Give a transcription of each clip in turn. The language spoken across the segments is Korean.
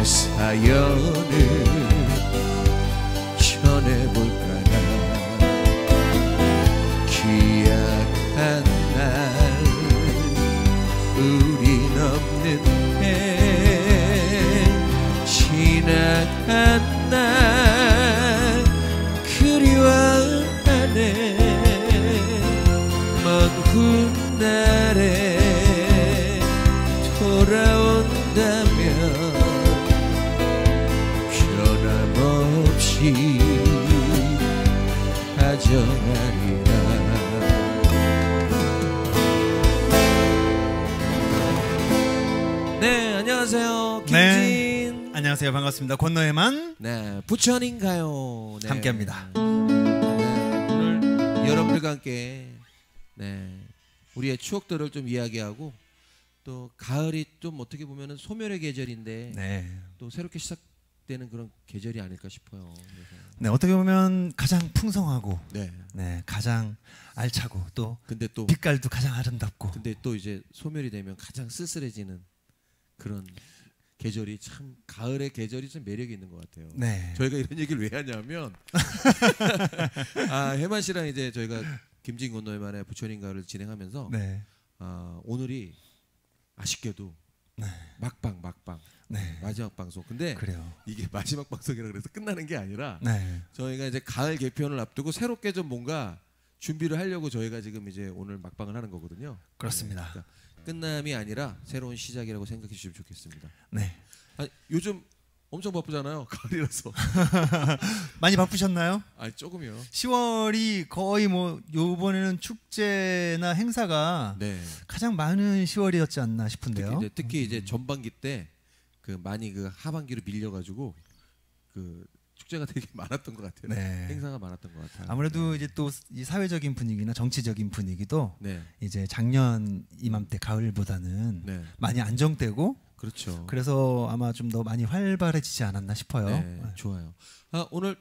내 사연을 전해볼까나? 기약한 날 우린 없는데 지나간 날 안녕하세요. 반갑습니다. 권노예만 네, 부천인가요 네. 함께합니다. 네, 오늘 여러분들과 함께 네 우리의 추억들을 좀 이야기하고 또 가을이 좀 어떻게 보면은 소멸의 계절인데 네. 또 새롭게 시작되는 그런 계절이 아닐까 싶어요. 그래서 네, 어떻게 보면 가장 풍성하고 네. 네, 가장 알차고 또 근데 또 빛깔도 가장 아름답고 근데 또 이제 소멸이 되면 가장 쓸쓸해지는 그런 계절이 참 가을의 계절이 좀 매력이 있는 것 같아요. 네. 저희가 이런 얘기를 왜 하냐면 아 해만 씨랑 이제 저희가 김진 건너의만의 부천인가를 진행하면서 네. 아, 오늘이 아쉽게도 네. 막방 막방 네. 마지막 방송. 근데 그래요. 이게 마지막 방송이라 그래서 끝나는 게 아니라 네. 저희가 이제 가을 개편을 앞두고 새롭게 좀 뭔가 준비를 하려고 저희가 지금 이제 오늘 막방을 하는 거거든요. 그렇습니다. 네, 그러니까 끝남이 아니라 새로운 시작이라고 생각해 주시면 좋겠습니다. 네. 아, 요즘 엄청 바쁘잖아요. 가을이라서. 많이 바쁘셨나요? 아 조금요. 10월이 거의 뭐 요번에는 축제나 행사가 네. 가장 많은 10월이었지 않나 특히 싶은데요. 이제, 특히 이제 전반기 때 그 많이 그 하반기로 밀려 가지고 그 축제가 되게 많았던 것 같아요. 네. 행사가 많았던 것 같아요. 아무래도 이제 또 이 사회적인 분위기나 정치적인 분위기도 네, 이제 작년 이맘때 가을보다는 네, 많이 안정되고 그렇죠. 그래서 아마 좀 더 많이 활발해지지 않았나 싶어요. 네, 좋아요. 아 오늘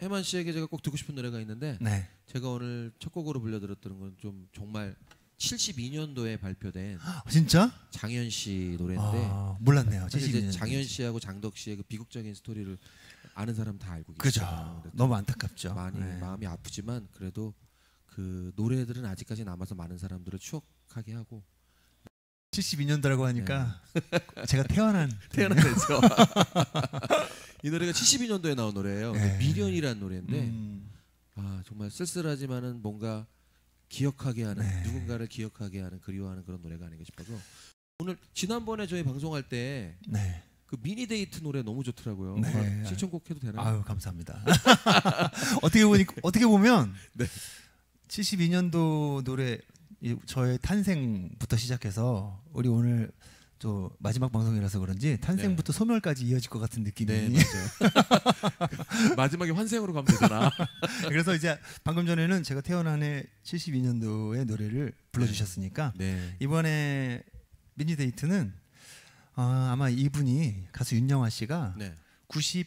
해만 씨에게 제가 꼭 듣고 싶은 노래가 있는데 네. 제가 오늘 첫 곡으로 불려드렸던 건 좀 정말 72년도에 발표된 어, 진짜? 장현 씨 노래인데 아, 몰랐네요. 사실 이제 72년. 장현 씨하고 장덕 씨의 그 비극적인 스토리를 아는 사람 다 알고. 그래도 너무 안타깝죠. 많이 네. 마음이 아프지만 그래도 그 노래들은 아직까지 남아서 많은 사람들을 추억하게 하고 72년도라고 하니까 제가 태어난 태어나면서 이 노래가 72년도에 나온 노래예요. 네. 미련이라는 노래인데 음, 아 정말 쓸쓸하지만은 뭔가 기억하게 하는 네. 누군가를 기억하게 하는 그리워하는 그런 노래가 아닌가 싶어서 오늘 지난번에 저희 방송할 때 그 네. 미니 데이트 노래 너무 좋더라고요. 네. 아, 신청곡 해도 되나요? 아유 감사합니다. 어떻게 보니 어떻게 보면 네. 72년도 노래 이 저의 탄생부터 시작해서 우리 오늘 또 마지막 방송이라서 그런지 탄생부터 소멸까지 이어질 것 같은 느낌이. 네. 마지막에 환생으로 가면 되잖아. 그래서 이제 방금 전에는 제가 태어난 해 72년도의 노래를 불러주셨으니까 네. 이번에 미니 데이트는 어, 아마 이분이 가수 윤영아 씨가 네. 91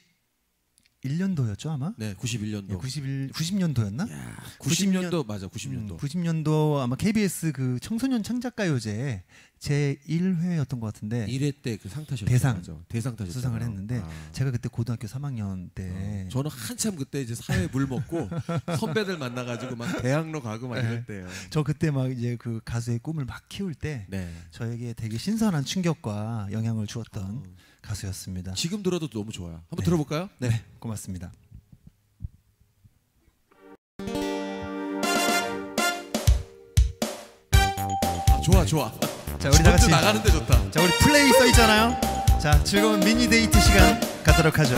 91년도였죠 아마? 네, 91년도. 예, 91 90년도였나? 야, 90년 90년도 맞아, 90년도. 90년도 아마 KBS 그 청소년 창작가요제 제 1회였던 것 같은데 1회 때 그 상 타셨죠. 대상. 맞아. 대상 타셨죠. 수상을 했는데 아. 제가 그때 고등학교 3학년 때 어, 저는 한참 그때 이제 사회 물 먹고 선배들 만나 가지고 막 대학로 가고 막 네. 이럴 때요. 저 그때 막 이제 그 가수의 꿈을 막 키울 때 네. 저에게 되게 신선한 충격과 영향을 주었던 어, 가수였습니다. 지금 들어도 너무 좋아요. 한번 네. 들어볼까요? 네, 고맙습니다. 아, 좋아, 좋아. 자, 우리 다 같이 나가는데 좋다. 자, 우리 플레이 써 있잖아요. 자, 즐거운 미니 데이트 시간 갖도록 하죠.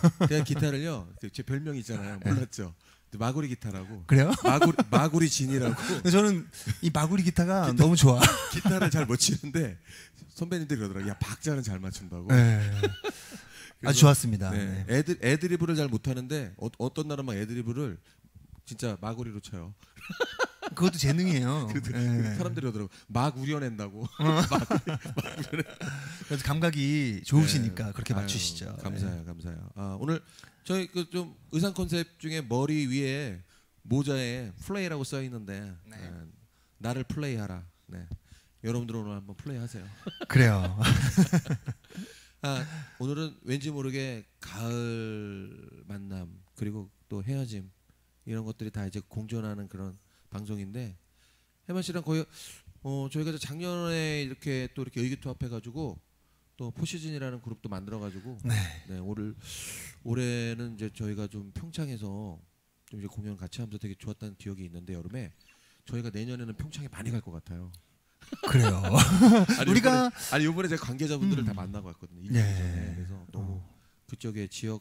붙는데요 제가 기타를요. 그제 별명 있잖아요. 네. 몰랐죠. 마구리 기타라고. 그래요? 마구리 마구리 진이라고. 근데 저는 이 마구리 기타가 너무 좋아 기타를 잘 못 치는데 선배님들이 그러더라고요. 야 박자는 잘 맞춘다고. 네. 아주 좋았습니다 네. 네. 애드 애드리브를 잘 못하는데 어, 어떤 날은 막 애드리브를 진짜 마구리로 쳐요. 그것도 재능이에요. 예. 사람들이 그러더라고 막 우려낸다고. 그래서 감각이 좋으시니까 네. 그렇게 아유, 맞추시죠. 감사해요, 감사해요. 아, 오늘 저희 그 좀 의상 컨셉 중에 머리 위에 모자에 플레이라고 써 있는데 네. 네, 나를 플레이하라. 네. 여러분들 오늘 한번 플레이하세요. 예. 그래요. 아, 오늘은 왠지 모르게 가을 만남 그리고 또 헤어짐 이런 것들이 다 이제 공존하는 그런 방송인데 해만 씨랑 거의 어 저희가 작년에 이렇게 또 이렇게 의기투합해 가지고 또 포시즌이라는 그룹도 만들어 가지고 네. 네, 올 올해는 이제 저희가 좀 평창에서 좀 이제 공연 같이 하면서 되게 좋았다는 기억이 있는데 여름에 저희가 내년에는 평창에 많이 갈 것 같아요. 그래요. 아니, 우리가 이번에, 아니 이번에 제가 관계자분들을 음. 다 만나고 왔거든요. 네. 전에. 그래서 너무 어. 그쪽의 지역의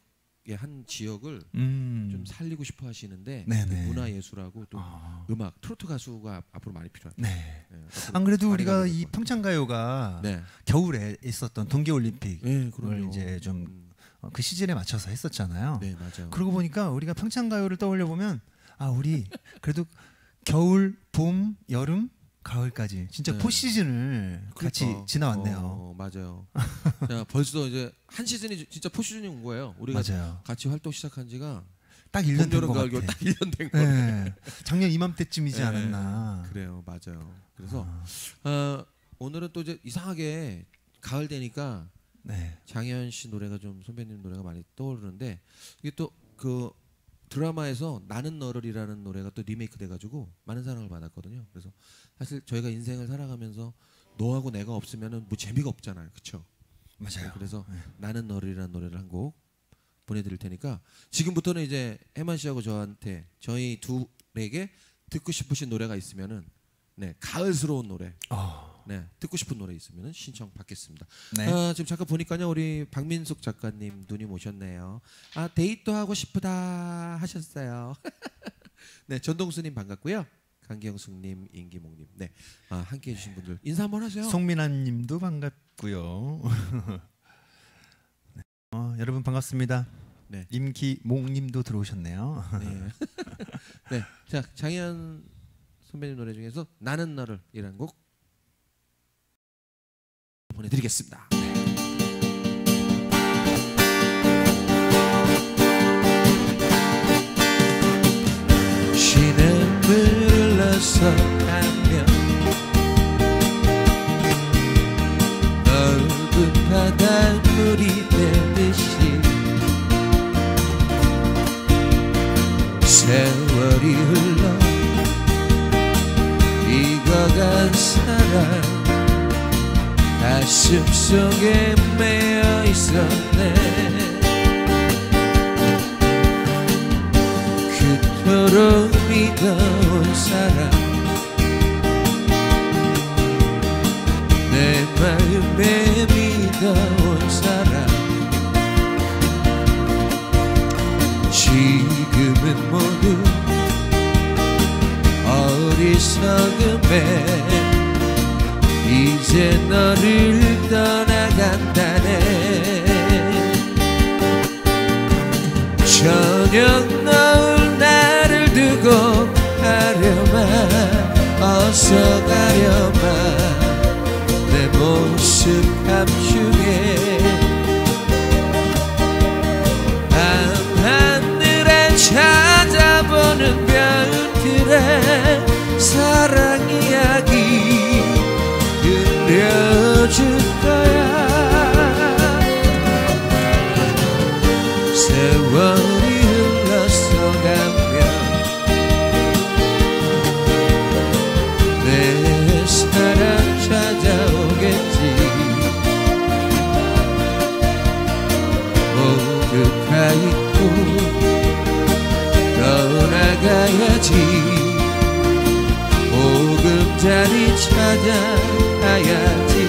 한 지역을 음. 좀 살리고 싶어 하시는데 네네. 문화 예술하고 또 아, 음악 트로트 가수가 앞으로 많이 필요합니다. 네. 네, 안 그래도 우리가 이 될것 같아요. 평창 가요가 네, 겨울에 있었던 동계 올림픽 네, 그걸 그럼요. 이제 좀 음, 어, 그 시즌에 맞춰서 했었잖아요. 네 맞아요. 그러고 보니까 우리가 평창 가요를 떠올려 보면 아 우리 그래도 겨울, 봄, 여름, 가을까지 진짜 네. 포 시즌을 같이 그러니까, 지나왔네요. 어, 맞아요. 자, 벌써 이제 한 시즌이 진짜 포 시즌이 온 거예요. 우리가 맞아요. 같이 활동 시작한 지가 딱 봄, 1년 된 여름, 것 가을, 겨울 같아. 딱 1년 된 거예요. 네. 작년 이맘때쯤이지 네, 않았나. 그래요, 맞아요. 그래서 아, 어, 오늘은 또 이제 이상하게 가을 되니까 네. 장현 씨 노래가 좀 선배님 노래가 많이 떠오르는데 이게 또 그 드라마에서 나는 너를이라는 노래가 또 리메이크 돼가지고 많은 사랑을 받았거든요. 그래서 사실 저희가 인생을 살아가면서 너하고 내가 없으면은 뭐 재미가 없잖아요, 그렇죠? 맞아요. 그래서 네. 나는 너를이라는 노래를 한 곡 보내드릴 테니까 지금부터는 이제 해만 씨하고 저한테 저희 둘에게 듣고 싶으신 노래가 있으면은 네 가을스러운 노래 어, 네 듣고 싶은 노래 있으면은 신청 받겠습니다. 네. 아, 지금 잠깐 보니까요 우리 박민숙 작가님 눈이 오셨네요. 아 데이트 하고 싶다 하셨어요. 네 전동수님 반갑고요. 강경숙님, 임기목님, 네 아, 함께 해주신 분들 인사 한번 하세요. 송민아님도 반갑고요. 네. 어, 여러분 반갑습니다. 네. 임기몽님도 들어오셨네요. 네. 네. 자, 장현 선배님 노래 중에서 나는 너를 이라는 곡 보내드리겠습니다. 흘러서 가면 넓은 바닷물이 되듯이 세월이 흘러 익어간 사랑. 가슴 속에 매여 있었네. 그토록 믿어온 사랑. 내 마음에 믿어온 사랑. 지금은 모두 어리석음에 이제 너를 떠나간다네. 저녁 너울 나를 두고 가려마 어서 가려마. 내 모습 감 찾아가야지.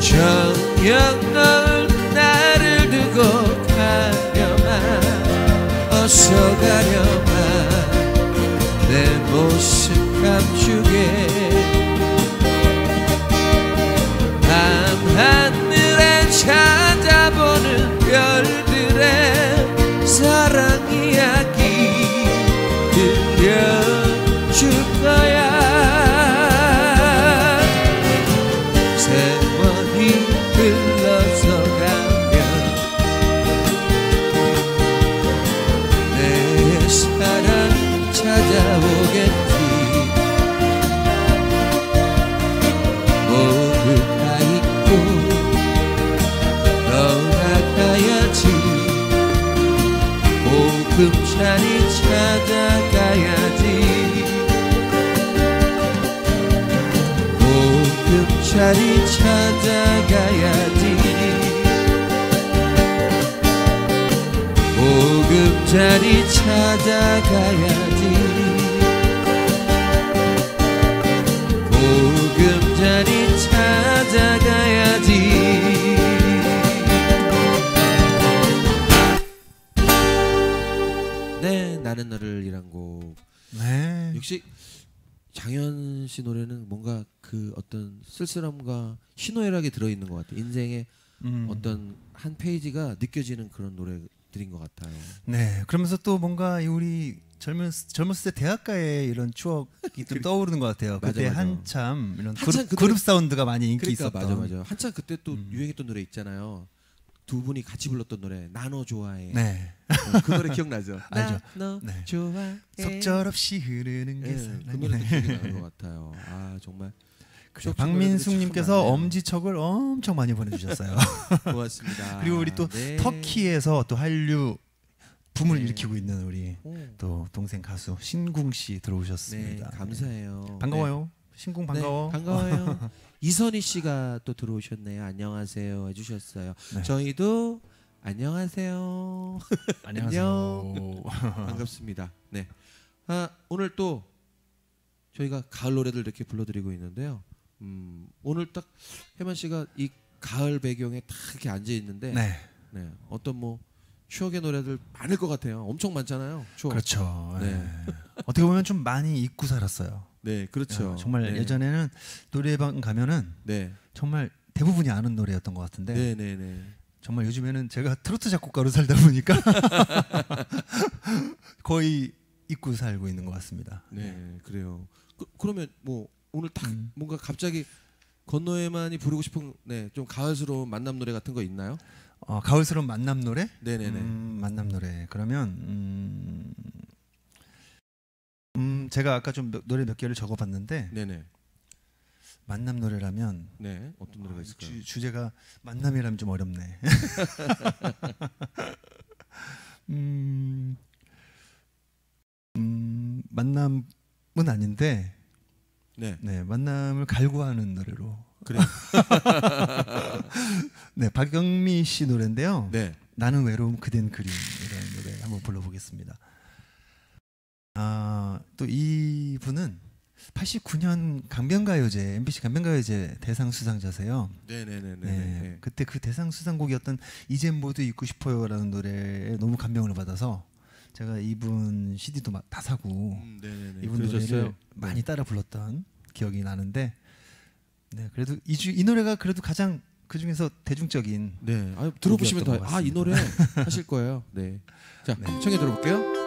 정녕 널 나를 두고 가려마. 어서 가려마. 내 모습 감추게 찾아가야지. 보금자리 찾아가야지. 보금자리 찾아가야지 나는 너를 이란 곡 네. 역시 장현 씨 노래는 뭔가 그 어떤 쓸쓸함과 희노애락이 들어있는 것 같아요 인생의 음. 어떤 한 페이지가 느껴지는 그런 노래들인 것 같아요 네. 그러면서 또 뭔가 이 우리 젊은 젊었을 때 대학가의 이런 추억이 좀 떠오르는 것 같아요. 맞아, 그때 맞아. 한참 이런 한참 그룹, 그 그룹 사운드가 많이 인기 그러니까 있었던. 맞아 맞아 한참 그때 또 음. 유행했던 노래 있잖아요 두 분이 같이 불렀던 노래 나너 좋아해 네. 어, 그 노래 기억나죠 알죠. 나너 네. 좋아해 속절없이 흐르는 게 예, 사랑이네. 그 노래 기억이 나는 것 같아요 아 정말 노래들이 박민숙님께서. 엄지척을 엄청 많이 보내주셨어요. 고맙습니다 그리고 우리 또 네. 터키에서 또 한류 붐을 네. 일으키고 있는 우리 오, 또 동생 가수 신궁 씨네 들어오셨습니다. 감사해요 반가워요. 신궁 네, 반가워. 네, 반가워요 이선희 씨가 또 들어오셨네요 안녕하세요 해주셨어요 네. 저희도 안녕하세요 안녕하세요. 반갑습니다. 네. 아, 오늘 또 저희가 가을 노래들 이렇게 불러드리고 있는데요. 음, 오늘 딱 해만 씨가 이 가을 배경에 딱 이렇게 앉아 있는데 네. 네, 어떤 뭐 추억의 노래들 많을 것 같아요. 엄청 많잖아요. 추억. 그렇죠. 네. 네. 어떻게 보면 좀 많이 잊고 살았어요. 네, 그렇죠. 어, 정말 네. 예전에는 노래방 가면은 네, 정말 대부분이 아는 노래였던 것 같은데 네, 네, 네. 정말 요즘에는 제가 트로트 작곡가로 살다 보니까 거의 잊고 살고 있는 것 같습니다. 네, 그래요. 그, 그러면 뭐 오늘 딱 음. 뭔가 갑자기 건너에만이 부르고 싶은 네, 좀 가을스러운 만남 노래 같은 거 있나요? 어, 가을스러운 만남 노래? 네, 네, 네. 음, 만남 노래. 그러면 음, 음 제가 아까 좀 몇- 노래 몇 개를 적어봤는데 네, 네. 만남 노래라면 네, 어떤 노래가 아, 있을까요? 주, 주제가 만남이라면 좀 어렵네. 음, 음, 만남은 아닌데, 네, 네 만남을 갈구하는 노래로. 그래. 네 박영미 씨 노래인데요. 네. 나는 외로움 그댄 그리움이라는 노래 한번 불러보겠습니다. 아 또 이분은 89년 강변가요제 MBC 강변가요제 대상 수상자세요. 네네네네. 네, 네. 그때 그 대상 수상곡이었던 이젠 모두 잊고 싶어요라는 노래에 너무 감명을 받아서 제가 이분 CD도 막 다 사고 음. 이분 그러셨어요? 노래를 많이 따라 불렀던 기억이 나는데 네 그래도 이, 주, 이 노래가 그래도 가장 그 중에서 대중적인 네. 아, 들어보시면 더 아 이. 노래 하실 거예요. 네. 자, 네. 청해 들어볼게요.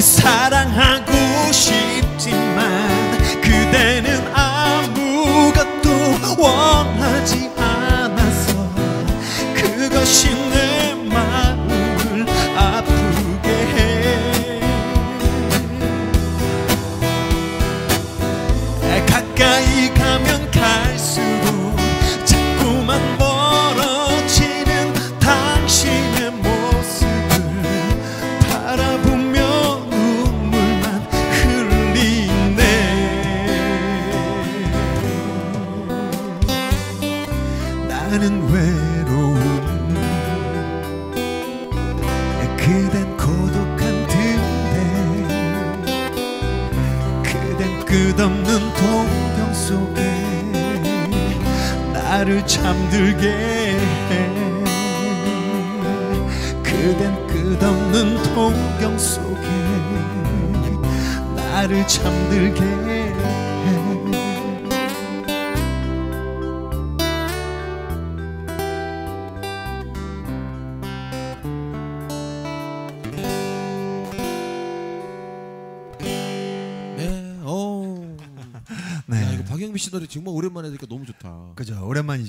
사랑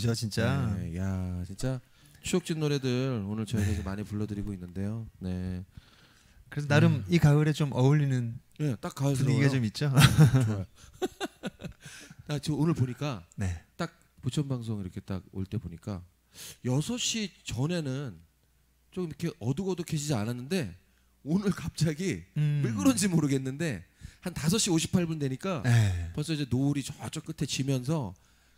오랜만이죠 진짜 네, 야, 진짜 추억진 노래들 오늘 이제 많이 불러드리고 있는데요. 네. 그래서 나름 이 가을에 좀 어울리는 네, 딱 가을스러워요. 분위기가 좀 있죠 좋아요. 나 지금 오늘 보니까 네. 딱 부천 방송 이렇게 딱 올 때 보니까 6시 전에는 좀 이렇게 어둑어둑해지지 않았는데 오늘 갑자기 음. 왜 그런지 모르겠는데 한 5시 58분 되니까 네. 벌써 이제 노을이 저쪽 끝에 지면서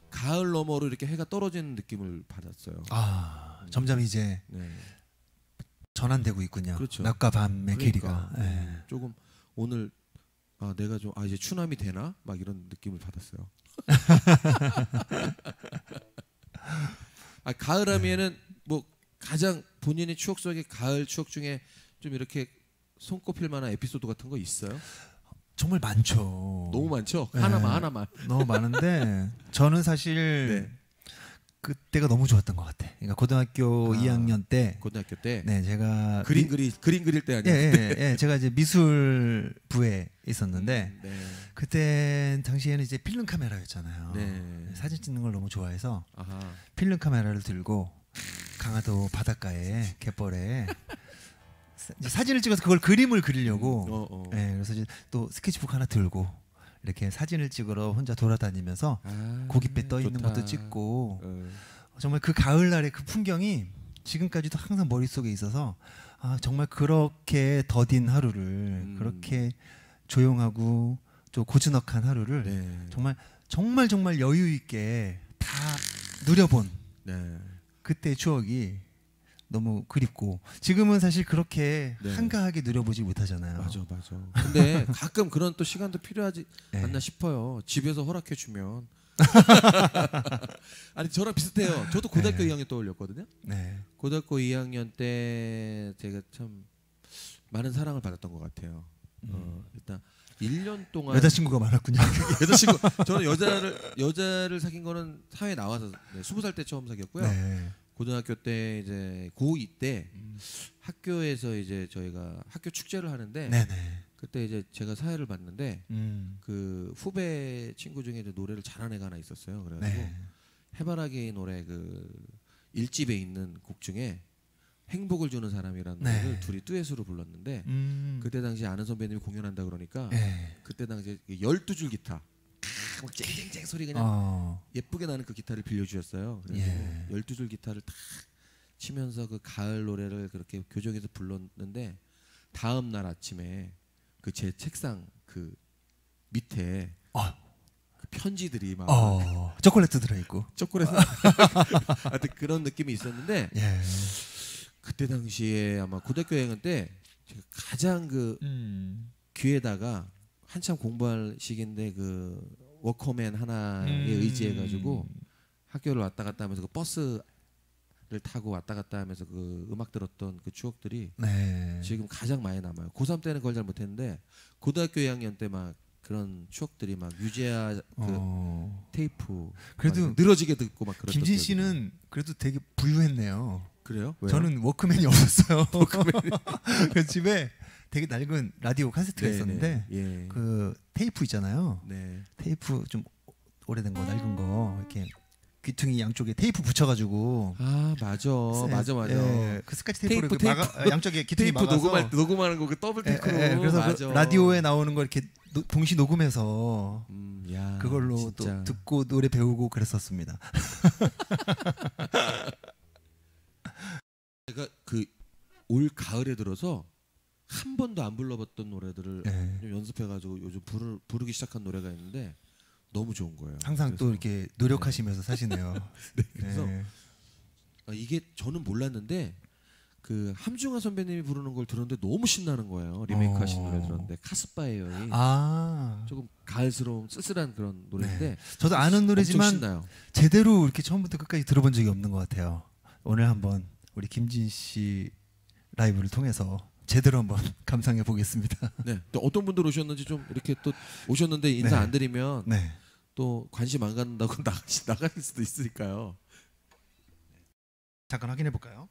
가을 너머로 이렇게 해가 떨어지는 느낌을 받았어요. 아 점점 이제 네. 전환되고 있군요. 그렇죠. 낮과 밤의 그러니까, 길이가. 네. 예. 조금 오늘 아 내가 좀 아 이제 추남이 되나 막 이런 느낌을 받았어요. 아 가을하면은 뭐 가장 본인의 추억 속의 가을 추억 중에 좀 이렇게 손꼽힐 만한 에피소드 같은 거 있어요? 정말 많죠. 너무 많죠. 네. 하나만 하나만. 너무 많은데 저는 사실 네. 그때가 너무 좋았던 것 같아. 그러니까 고등학교 아. 2학년 때, 고등학교 때 네 제가 그림 미- 그리 그림 그릴 때 예, 아니야? 예, 예, 제가 이제 미술부에 있었는데 음, 네. 그때 당시에는 이제 필름 카메라였잖아요. 네. 사진 찍는 걸 너무 좋아해서 아하. 필름 카메라를 들고 강화도 바닷가에 갯벌에 사- 사진을 찍어서 그걸 그림을 그리려고 어, 어. 예, 그래서 이제 또 스케치북 하나 들고 이렇게 사진을 찍으러 혼자 돌아다니면서 아, 고깃배 떠 있는 좋다. 것도 찍고 어. 정말 그 가을날의 그 풍경이 지금까지도 항상 머릿속에 있어서 아 정말 그렇게 더딘 하루를 음. 그렇게 조용하고 좀 고즈넉한 하루를 네. 정말 정말 정말 여유 있게 다 누려본 네. 그때의 추억이 너무 그립고 지금은 사실 그렇게 네. 한가하게 누려보지 못하잖아요. 맞아, 맞아. 근데 가끔 그런 또 시간도 필요하지 네. 않나 싶어요. 집에서 허락해 주면. 아니 저랑 비슷해요. 저도 고등학교 네. 2학년 떠올렸거든요. 네. 고등학교 2학년 때 제가 참 많은 사랑을 받았던 것 같아요. 어, 일단 1년 동안 음. 여자친구가 많았군요. 여자친구 저는 여자를 여자를 사귄 거는 사회 에 나와서 네, 20살 때 처음 사귀었고요. 네. 고등학교 때 이제 고2 때 음. 학교에서 이제 저희가 학교 축제를 하는데 네네. 그때 이제 제가 사회를 봤는데 음. 그 후배 친구 중에 이제 노래를 잘하는 애가 하나 있었어요. 그래가지고 네. 해바라기 노래 그 일집에 있는 곡 중에 행복을 주는 사람이라는 네. 노래를 둘이 듀엣으로 불렀는데 음. 그때 당시 아는 선배님이 공연한다 그러니까 네. 그때 당시에 12줄 기타 막 쨍쨍쨍 소리 그냥 어. 예쁘게 나는 그 기타를 빌려주셨어요. 그래서 예. 12줄 기타를 탁 치면서 그 가을 노래를 그렇게 교정해서 불렀는데 다음 날 아침에 그 제 책상 그 밑에 어. 편지들이 막 어, 초콜릿 들어 있고. 초콜릿 하여튼 그런 느낌이 있었는데 예. 그때 당시에 아마 고등학교 여행은 때 제가 가장 그 음. 귀에다가 한참 공부할 시기인데 그 워커맨 하나에 음. 의지해 가지고 학교를 왔다 갔다 하면서 그 버스를 타고 왔다 갔다 하면서 그 음악 들었던 그 추억들이 네. 지금 가장 많이 남아요. 고3 때는 그걸 잘 못했는데 고등학교 2학년 때 막 그런 추억들이 막 유재하 그 어. 테이프 그래도 막 늘어지게 듣고 막 그랬던 김진 씨는 그래도 되게 부유했네요. 그래요? 왜요? 저는 워크맨이 없었어요. 그 집에 되게 낡은 라디오 카세트가 네네. 있었는데 예. 그 테이프 있잖아요. 네. 테이프 좀 오래된 거 낡은 거 이렇게 귀퉁이 양쪽에 테이프 붙여가지고 아 맞아 세- 맞아 맞아 예, 그 스카치 테이프를 테이프, 그 막아, 어, 양쪽에 귀퉁이 테이프 녹음할 때 녹음하는 거 그 더블 예, deck로 예, 예, 그래서. 그 라디오에 나오는 거 이렇게 노- 동시 녹음해서 음, 야, 그걸로 진짜. 또 듣고 노래 배우고 그랬었습니다. 제가 그 올 가을에 들어서 한 번도 안 불러봤던 노래들을 예. 좀 연습해가지고 요즘 부르, 부르기 시작한 노래가 있는데 너무 좋은 거예요. 항상 또 그래서- 이렇게 노력하시면서 사시네요. 네, 그래서 예. 아, 이게 저는 몰랐는데 그 함중아 선배님이 부르는 걸 들었는데 너무 신나는 거예요. 리메이크하신 어. 노래 들었는데 카스바의 여인 아, 조금 가을스러운 쓸쓸한 그런 노래인데 저도 아는 노래지만. 제대로 이렇게 처음부터 끝까지 들어본 적이 없는 것 같아요. 오늘 한번 우리 김진 씨 라이브를 통해서 제대로 한번 감상해 보겠습니다. 네. 또 어떤 분들 오셨는지 좀 이렇게 또 오셨는데 인사 네. 안 드리면 네. 또 관심 안 갖는다고 나가 나갈 수도 있으니까요. 잠깐 확인해 볼까요?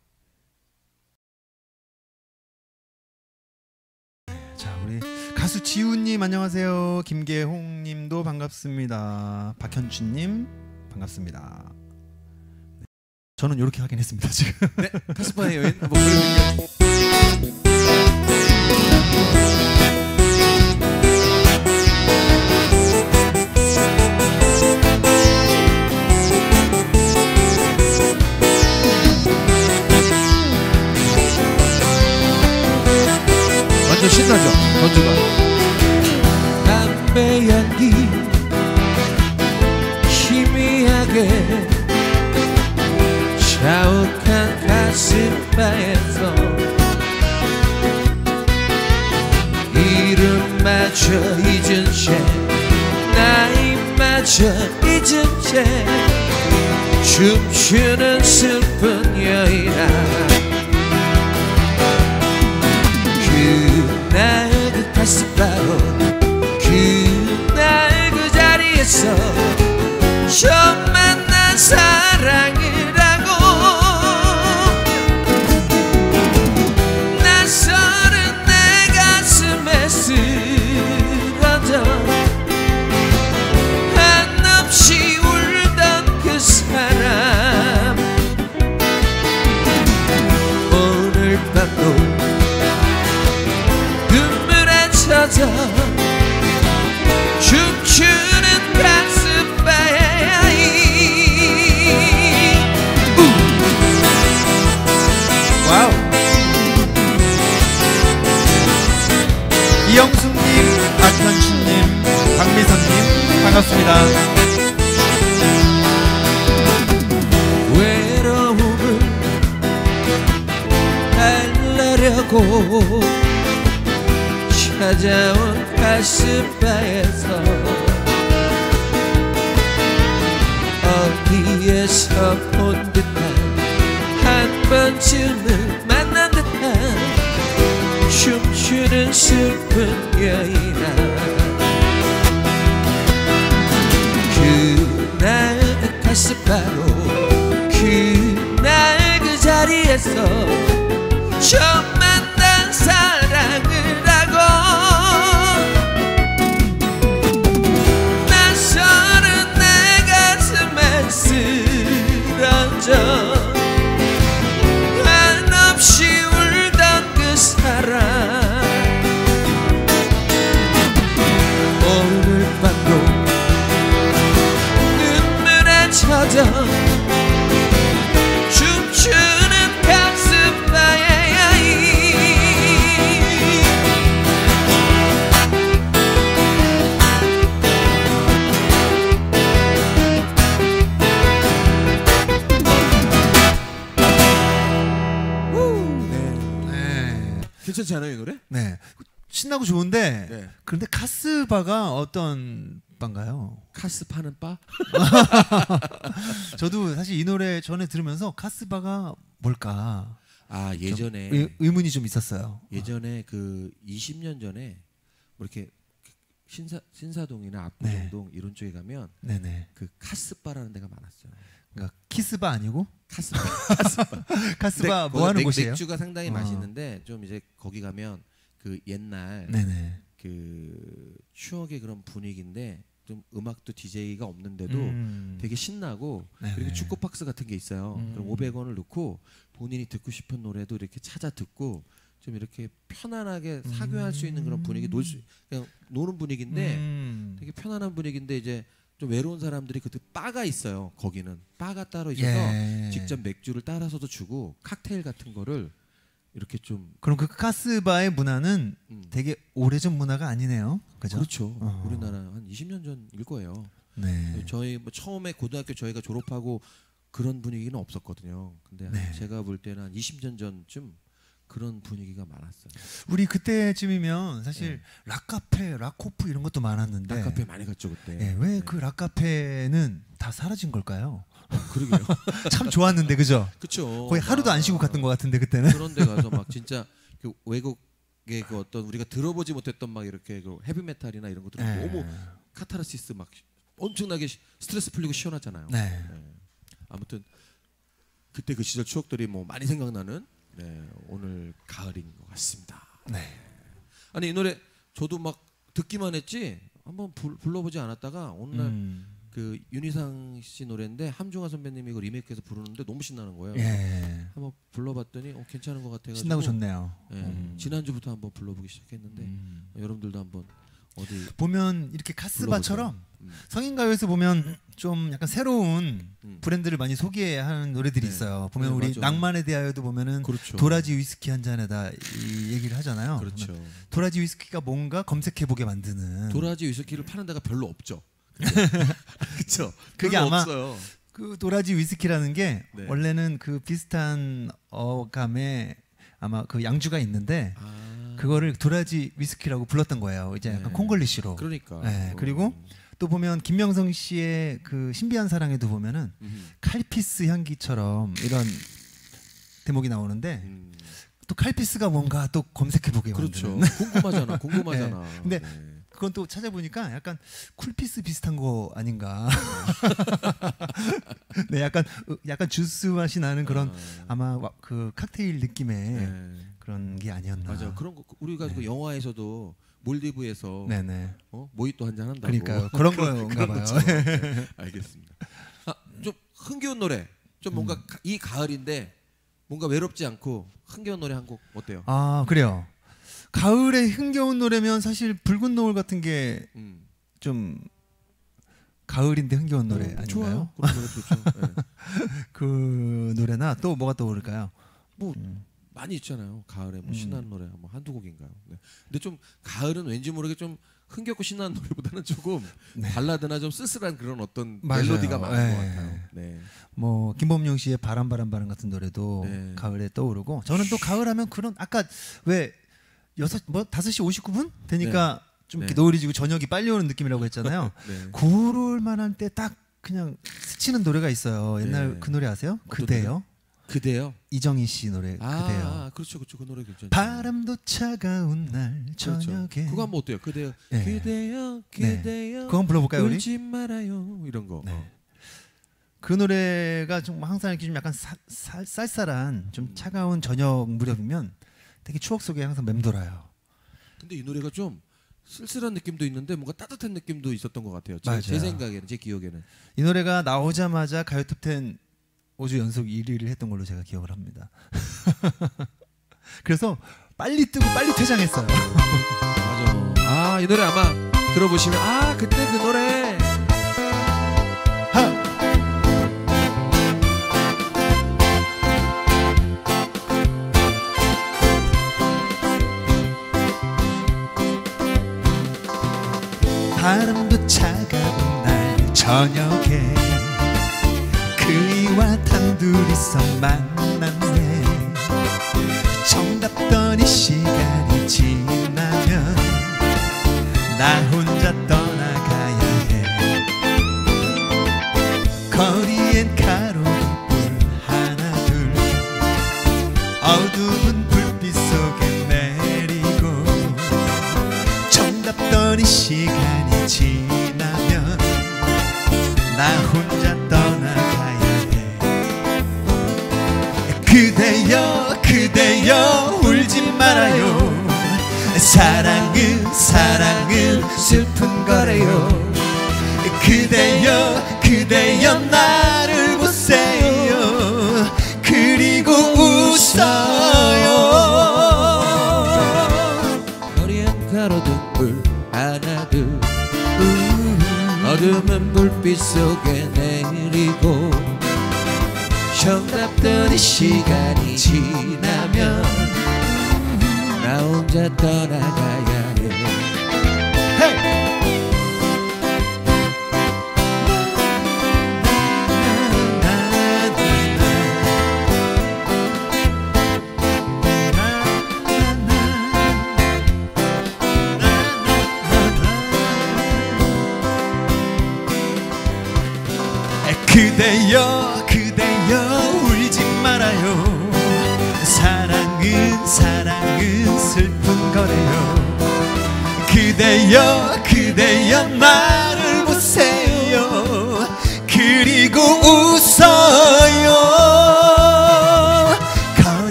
자, 우리 가수 지훈 님 안녕하세요. 김계홍 님도 반갑습니다. 박현주님 반갑습니다. 네. 저는 이렇게 확인했습니다 지금. 카스파의 여인 한번 보여드릴게요. 완전 신나죠? 전주가 담배 연기 희미하게 자욱한 가슴바에서 이름마저 잊은 채 나이마저 잊은 채 춤추는 슬픈 여인아. 그날 그 가슴바로 그날 그 자리에서 처음 만난 사랑이 와우. 외로움을 달래려고 찾아온 가슴바에서 어디에서 본 듯한 한 번쯤은 만난 듯한 춤추는 슬픈 여인아. 그날 그 가슴바로 그날 그 자리에서 처음 신나고 좋은데 네. 그런데 카스바가 어떤 바인가요? 카스 파는 바? 저도 사실 이 노래 전에 들으면서 카스바가 뭘까 아 예전에 의, 의문이 좀 있었어요. 예전에 그 20년 전에 뭐 이렇게 신사 신사동이나 네. 압구정동 이런 쪽에 가면 네네. 그 카스바라는 데가 많았어요. 그러니까 키스바 아니고 카스바. 카스바 근데 뭐 하는 맥- 곳이에요? 맥주가 상당히 어. 맛있는데 좀 이제 거기 가면 그 옛날 네네. 그 추억의 그런 분위기인데 좀 음악도 DJ가 없는데도 음. 되게 신나고 네네. 그리고 축구 박스 같은 게 있어요. 음. 그럼 500원을 넣고 본인이 듣고 싶은 노래도 이렇게 찾아 듣고 좀 이렇게 편안하게 사교할 수 있는 그런 분위기 놀 수 그냥 노는 분위기인데 음. 되게 편안한 분위기인데 이제 좀 외로운 사람들이 그때 바가 있어요. 거기는 바가 따로 있어서 예. 직접 맥주를 따라서도 주고 칵테일 같은 거를 이렇게 좀 그럼 그 카스바의 문화는 음, 되게 오래전 문화가 아니네요. 그죠? 그렇죠. 어. 우리나라 한 20년 전일 거예요. 네. 저희 뭐 처음에 고등학교 저희가 졸업하고 그런 분위기는 없었거든요. 근데 한 네. 제가 볼 때는 한 20년 전쯤 그런 분위기가 많았어요. 우리 그때쯤이면 사실 네. 락카페, 락코프 이런 것도 많았는데 락카페 많이 갔죠 그때. 예, 왜그 락카페는 다 사라진 걸까요? 그러게요. 참 좋았는데 그죠? 그렇죠. 거의 하루도 안 쉬고 갔던 것 같은데 그때는. 그런데 가서 막 진짜 그 외국의 그 어떤 우리가 들어보지 못했던 막 이렇게 그 헤비 메탈이나 이런 것들 예. 너무 카타르시스 막 엄청나게 시- 스트레스 풀리고 시원하잖아요. 네. 네. 아무튼 그때 그 시절 추억들이 뭐 많이 생각나는 네, 오늘 가을인 것 같습니다. 네. 아니 이 노래 저도 막 듣기만 했지 한번 불, 불러보지 않았다가 날 음. 그 윤희상 씨 노래인데 함중아 선배님이 이거 리메이크해서 부르는데 너무 신나는 거예요. 예. 한번 불러봤더니 어, 괜찮은 것 같아가지고 신나고 좋네요. 예, 음. 지난주부터 한번 불러보기 시작했는데 음. 여러분들도 한번 어디 보면 이렇게 카스바처럼 음. 성인 가요에서 보면 좀 약간 새로운 음. 브랜드를 많이 소개하는 노래들이 네. 있어요. 보면 네, 우리 맞아. 낭만에 대하여도 보면은 그렇죠. 도라지 위스키 한 잔에다 이 얘기를 하잖아요. 그렇죠. 도라지 위스키가 뭔가 검색해 보게 만드는 도라지 위스키를 파는 데가 별로 없죠. 그렇죠. 그게 별로 아마 없어요. 그 도라지 위스키라는 게 네. 원래는 그 비슷한 어감의 아마 그 양주가 있는데 아, 그거를 도라지 위스키라고 불렀던 거예요. 이제 약간 네. 콩글리시로. 그러니까. 네, 그리고 또 보면 김명성 씨의 그 신비한 사랑에도 보면은 음, 칼피스 향기처럼 이런 대목이 나오는데 음, 또 칼피스가 뭔가 또 검색해 보게 그렇죠. 궁금하잖아. 궁금하잖아. 네. 근데 네. 그건 또 찾아보니까 약간 쿨피스 비슷한 거 아닌가. 네, 약간 약간 주스 맛이 나는 그런 아, 아마 와- 그 칵테일 느낌의 네. 그런 게 아니었나. 맞아. 그런 거 우리가 그 영화에서도 몰디브에서 네. 네네. 어? 모히또 한 잔 한다고. 그러니까요. 그런 거인가 봐요. 것처럼. 네, 알겠습니다. 아, 좀 흥겨운 노래. 좀 뭔가 음. 가- 이 가을인데 뭔가 외롭지 않고 흥겨운 노래 한 곡 어때요? 아 그래요. 가을에 흥겨운 노래면 사실 붉은 노을 같은 게좀 음. 가을인데 흥겨운 노래 어, 아닌가요? 좋아요. 그런 노래 좋죠. 네. 그 노래나 또 뭐가 떠오를까요? 뭐 음. 많이 있잖아요. 가을에 뭐 음. 신나는 노래 뭐 한두 곡인가요? 네. 근데 좀 가을은 왠지 모르게 좀 흥겹고 신나는 노래보다는 조금 네. 발라드나 좀 쓸쓸한 그런 어떤 맞아요. 멜로디가 많은 네. 것 같아요. 네. 뭐 김범용 씨의 바람 바람 바람 같은 노래도 네. 가을에 떠오르고 저는 또 가을하면 그런 아까 왜 여섯 뭐 다섯 시 59분 되니까 좀 이렇게 네. 노을이 지고 저녁이 빨리 오는 느낌이라고 했잖아요. 네. 그럴 만한 때 딱 그냥 스치는 노래가 있어요. 옛날 네. 그 노래 아세요? 그대요. 그대요. 이정희 씨 노래 아, 그대요. 아, 그렇죠, 그렇죠. 그 노래 괜찮죠. 바람도 차가운 날 그렇죠. 저녁에 그거 한번 어때요? 그대요. 네. 그대요, 네. 그대요. 그거 한번 불러볼까요 우리? 울지 말아요. 이런 거. 네. 어. 그 노래가 좀 항상 이렇게 좀 약간 사- 살- 쌀쌀한 좀 음. 차가운 저녁 무렵이면 되게 추억 속에 항상 맴돌아요. 근데 이 노래가 좀 쓸쓸한 느낌도 있는데 뭔가 따뜻한 느낌도 있었던 것 같아요. 제. 제 생각에는, 제 기억에는. 이 노래가 나오자마자 가요 톱10 5주 연속 1위를 했던 걸로 제가 기억을 합니다. 그래서 빨리 뜨고 빨리 퇴장했어요. 맞아. 아, 이 노래 아마 들어보시면 아, 그때 그 노래. 바람도 차가운 날 저녁에 그이와 단둘이서 만났네. 정답더니 시간이 지나면 나 혼자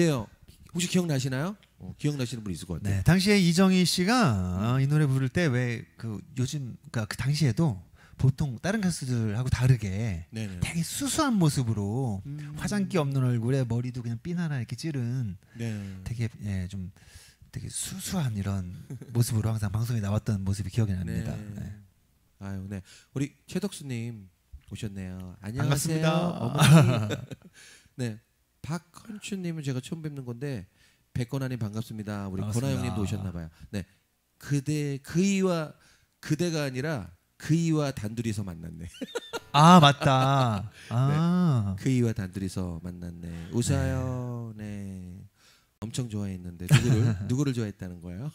아 그대요 혹시 기억나시나요? 어, 기억나시는 분 있을 것 같아요 네, 당시에 이정희 씨가 어, 이 노래 부를 때 왜 그 요즘 그러니까 그 당시에도 보통 다른 가수들하고 다르게 네네 되게 수수한 모습으로 음. 화장기 없는 얼굴에 머리도 그냥 핀 하나 이렇게 찌른 네. 되게 예, 좀 되게 수수한 이런 모습으로 항상 방송에 나왔던 모습이 기억이 납니다. 네. 아유, 네. 우리 최덕수님 오셨네요. 안녕하세요. 반갑습니다. 어머니. 네. 박헌추님은 제가 처음 뵙는 건데 백건아님 반갑습니다. 우리. 권아영님도 오셨나봐요. 네. 그대 그이와 그대가 아니라 그이와 단둘이서 만났네. 아 맞다. 아 그이와 단둘이서 만났네. 웃어요. 네. 엄청 좋아했는데 누구를 누구를 좋아했다는 거예요?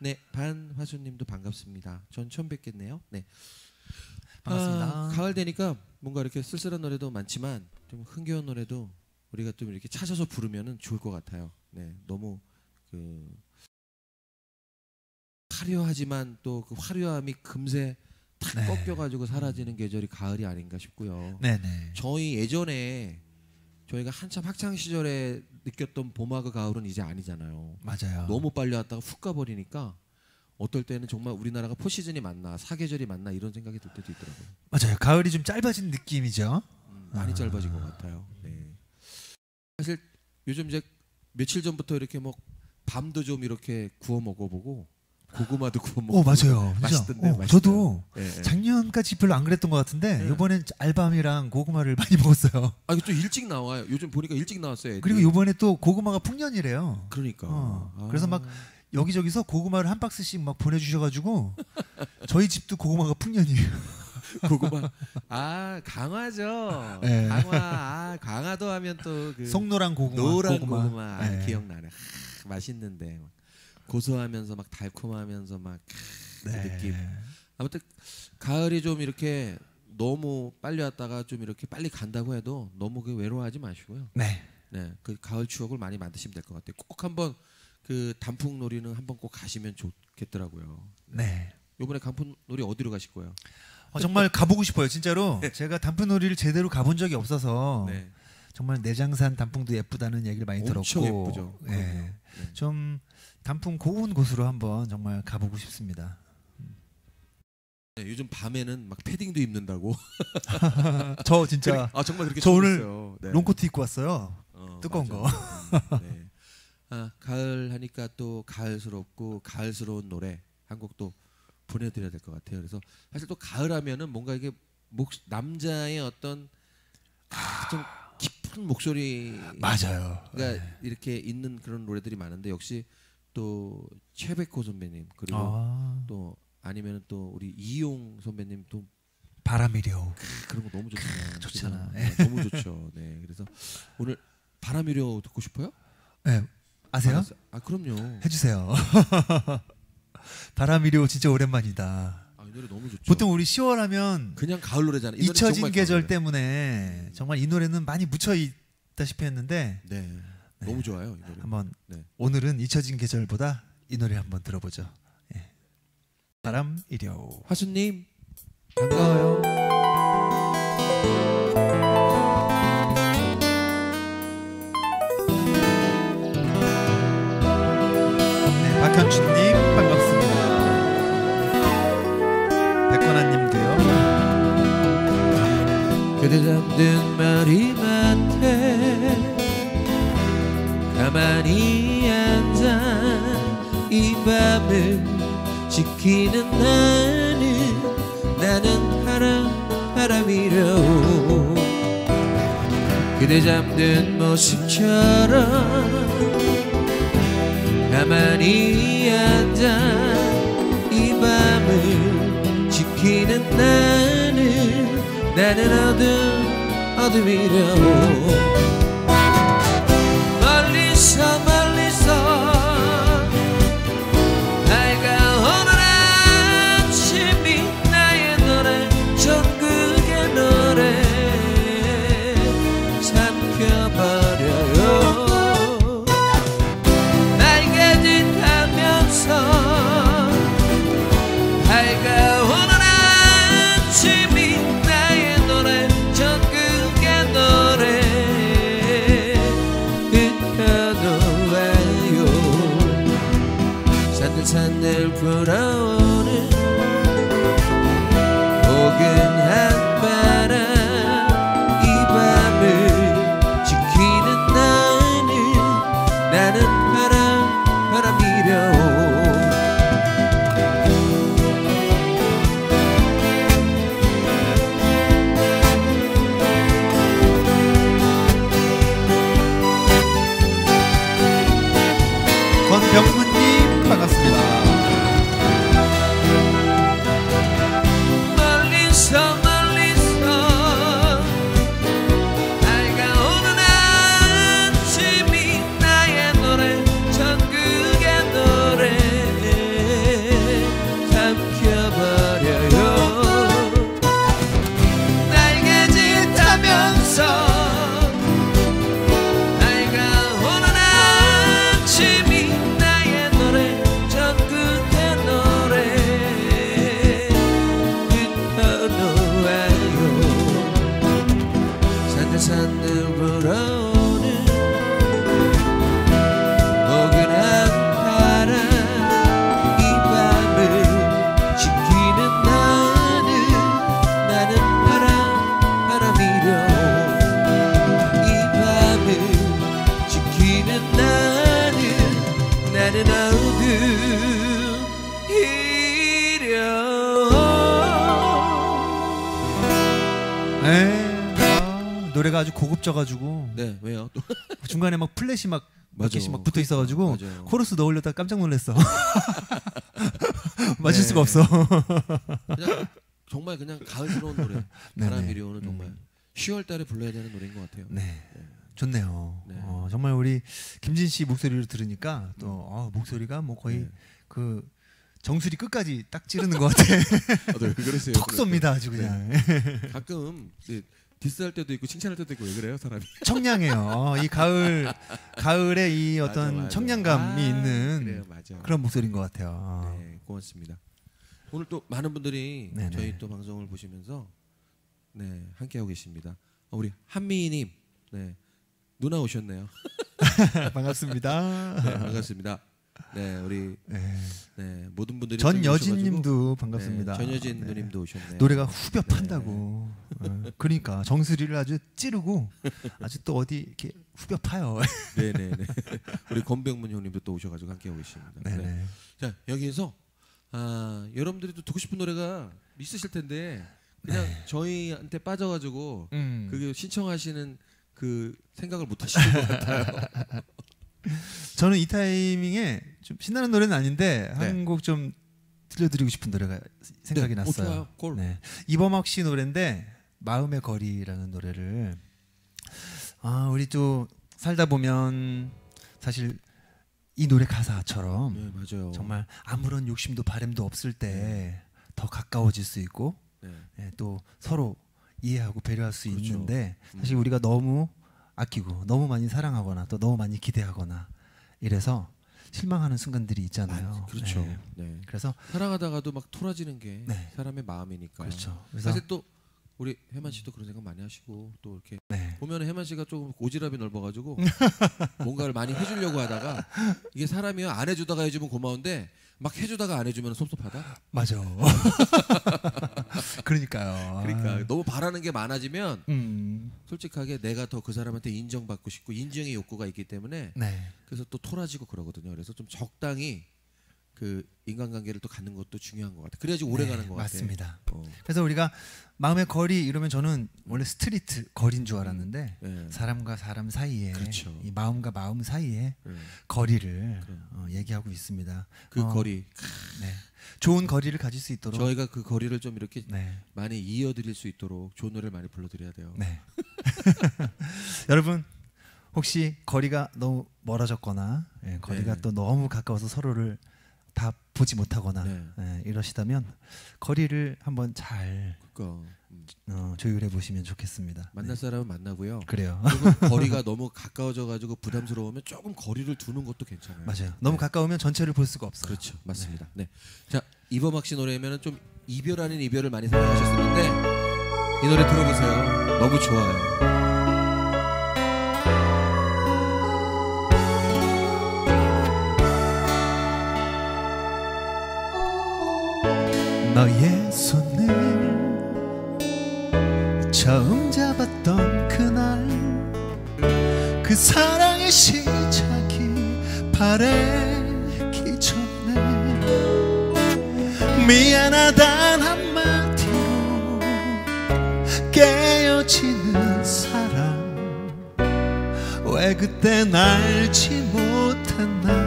네, 반화수님도 반갑습니다. 전 처음 뵙겠네요. 네, 반갑습니다. 아, 가을 되니까 뭔가 이렇게 쓸쓸한 노래도 많지만 좀 흥겨운 노래도 우리가 좀 이렇게 찾아서 부르면은 좋을 것 같아요. 네, 너무 그 화려하지만 또 그 화려함이 금세 탁 네. 꺾여가지고 사라지는 계절이 가을이 아닌가 싶고요. 네네. 저희 예전에 저희가 한참 학창 시절에 느꼈던 봄하고 가을은 이제 아니잖아요. 맞아요. 너무 빨리 왔다가 훅 가버리니까 어떨 때는 정말 우리나라가 포시즌이 맞나 사계절이 맞나 이런 생각이 들 때도 있더라고요. 맞아요. 가을이 좀 짧아진 느낌이죠. 음, 많이 아. 짧아진 것 같아요. 네. 사실 요즘 이제 며칠 전부터 이렇게 뭐 밤도 좀 이렇게 구워 먹어보고 고구마도 구워 먹고 오 맞아요. 맛있던데 어. 저도 예, 예. 작년까지 별로 안 그랬던 것 같은데 네. 이번엔 알밤이랑 고구마를 많이 먹었어요. 아 이거 좀 일찍 나와요. 요즘 보니까 일찍 나왔어요. 애들이. 그리고 이번에 또 고구마가 풍년이래요. 그러니까 어, 아. 그래서 막 여기저기서 고구마를 한 박스씩 막 보내주셔가지고 저희 집도 고구마가 풍년이에요. 고구마 아 강화죠. 네. 강화 아 강화도 하면 또그 송노란 고구마. 노란 고구마. 고구마, 아, 네. 기억나네. 하, 맛있는데 막 고소하면서 막 달콤하면서 막 그 네. 느낌. 아무튼 가을이 좀 이렇게 너무 빨리 왔다가 좀 이렇게 빨리 간다고 해도 너무 그 외로워하지 마시고요. 네. 네, 그 가을 추억을 많이 만드시면 될 것 같아요. 꼭 한번 그 단풍놀이는 한번 꼭 가시면 좋겠더라고요. 네. 이번에 간풍놀이 어디로 가실 거예요? 어, 정말 가보고 싶어요. 진짜로 제가 단풍놀이를 제대로 가본 적이 없어서 네. 정말 내장산 단풍도 예쁘다는 얘기를 많이 엄청 들었고 예쁘죠. 예. 네. 좀 단풍 고운 곳으로 한번 정말 가보고 싶습니다. 네, 요즘 밤에는 막 패딩도 입는다고. 저 진짜 아 정말 그렇게 저 오늘. 네. 롱코트 입고 왔어요. 어, 두꺼운 맞아요. 음, 네. 아 가을 하니까 또 가을스럽고 가을스러운 노래 한곡또 보내드려야 될 것 같아요. 그래서 사실 또 가을하면은 뭔가 이게 목 남자의 어떤 아, 좀 깊은 목소리가 맞아요. 이렇게 있는 그런 노래들이 많은데 역시 또 최백호 선배님 그리고 아, 또 아니면 또 우리 이용 선배님 또 바람이려. 그런 거 너무 좋잖아요. 좋잖아. 그죠? 네, 너무 좋죠. 네, 그래서 오늘 바람이려 듣고 싶어요? 네, 아세요? 알았어요. 아 그럼요. 해주세요. 바람이려 진짜 오랜만이다. 아, 이 노래 너무 좋죠. 보통 우리 10월 하면 그냥 가을 노래잖아요. 이 잊혀진 계절. 때문에 정말 이 노래는 많이 묻혀 있다시피 했는데 네, 너무 좋아요 이 노래. 한번 네. 오늘은 잊혀진 계절보다 이 노래 한번 들어보죠. 예. 바람 이려. 화수님 반가워요. 그대 잠든 머리맡에 가만히 앉아 이 밤을 지키는 나는 나는 바람 바람이려 그대 잠든 모습처럼 가만히 앉아 이 밤을 지키는 나는 나는 어둠 어둠 산들산들 불 고급져가지고 네 왜요 또 중간에 막 플랫이 막 몇. 개씩 막 붙어 있어가지고 맞아요. 코러스 넣으려다 깜짝 놀랐어. 맞을 네. 수가 없어. 그냥 정말 그냥 가을스러운 노래 네네. 바람이리 오는 정말 음. 10월달에 불러야 되는 노래인 것 같아요. 네, 좋네요. 네. 어, 정말 우리 김진 씨 목소리를 들으니까 또 어, 목소리가 뭐 거의 네. 그 정수리 끝까지 딱 찌르는 것 같아. 아, 네, 왜 그러세요? 톡 쏩니다 아주 그냥. 가끔 네, 디스할 때도 있고 칭찬할 때도 있고 왜 그래요 사람이? 청량해요. 어, 이 가을 가을에 이 어떤 맞아, 맞아. 청량감이 아, 있는 그래요. 그런 목소리인 것 같아요. 어. 네 고맙습니다. 오늘 또 많은 분들이 네네. 저희 또 방송을 보시면서 네 함께 하고 계십니다. 어, 우리 한미희님, 네 누나 오셨네요. 반갑습니다. 네, 반갑습니다. 네 우리 네. 네 모든 분들이 전여진님도 반갑습니다. 네, 전여진 네. 누님도 오셨네요. 노래가 후벼 판다고. 어, 그러니까 정수리를 아주 찌르고 아주 또 어디 이렇게 후벼 파요. 네네네. 우리 권병문 형님도 또 오셔가지고 함께 하고 계십니다. 네. 네네. 자 여기에서 아 여러분들이 또 듣고 싶은 노래가 있으실 텐데 그냥 저희한테 빠져가지고 음. 그게 신청하시는 그 생각을 못 하시는 것 같아요. 저는 이 타이밍에 좀 신나는 노래는 아닌데 네. 한곡 좀 들려드리고 싶은 노래가 생각이 네. 어, 났어요. 콜. 네. 이범학 씨 노래인데 마음의 거리라는 노래를 아 우리 또 살다 보면 사실 이 노래 가사처럼 네 맞아요. 정말 아무런 욕심도 바램도 없을 때 더 가까워질 수 있고 네. 예, 또 서로 이해하고 배려할 수 그렇죠. 있는데 음. 사실 우리가 너무 아끼고 너무 많이 사랑하거나 또 너무 많이 기대하거나 이래서 실망하는 순간들이 있잖아요. 아, 그렇죠. 네. 네. 그래서 사랑하다가도 막 토라지는 게 네. 사람의 마음이니까. 그렇죠. 사실 또 우리 해만 씨도 그런 생각 많이 하시고 또 이렇게 네. 보면 해만 씨가 조금 오지랖이 넓어가지고 뭔가를 많이 해주려고 하다가 이게 사람이 안 해주다가 해주면 고마운데 막 해주다가 안 해주면 섭섭하다. 맞아. 그러니까요. 그러니까 너무 바라는 게 많아지면 음. 솔직하게 내가 더 그 사람한테 인정받고 싶고 인정의 욕구가 있기 때문에 네. 그래서 또 토라지고 그러거든요. 그래서 좀 적당히 그 인간관계를 또 갖는 것도 중요한 것 같아. 그래야지 오래 네, 가는 것 같아. 맞습니다. 어, 그래서 우리가 마음의 거리 이러면 저는 원래 street 거리인 줄 알았는데 네. 사람과 사람 사이에 그렇죠. 이 마음과 마음 사이에 네. 거리를. 어, 얘기하고 있습니다. 그 어, 거리 네. 좋은 거리를 가질 수 있도록 저희가 그 거리를 좀 이렇게 네. 많이 이어드릴 수 있도록 좋은 노래를 많이 불러드려야 돼요. 네. 여러분 혹시 거리가 너무 멀어졌거나 예, 거리가 네. 또 너무 가까워서 서로를 다 보지 못하거나 네. 예, 이러시다면 거리를 한번 잘 그러니까 음, 어, 조율해 보시면 좋겠습니다. 만날 사람은 만나고요. 네. 그래요. 거리가 너무 가까워져 가지고 부담스러우면 조금 거리를 두는 것도 괜찮아요. 맞아요. 너무 네. 가까우면 전체를 볼 수가 없어요. 그렇죠, 맞습니다. 네, 자 이범학 씨 노래면은 좀 이별 아닌 이별을 많이 생각하셨었는데 이 노래 들어보세요. 너무 좋아요. 너의 손을 처음 잡았던 그날 그 사랑의 시작이 바래기 전에 미안하단 한마디로 깨어지는 사랑 왜 그때 알지 못했나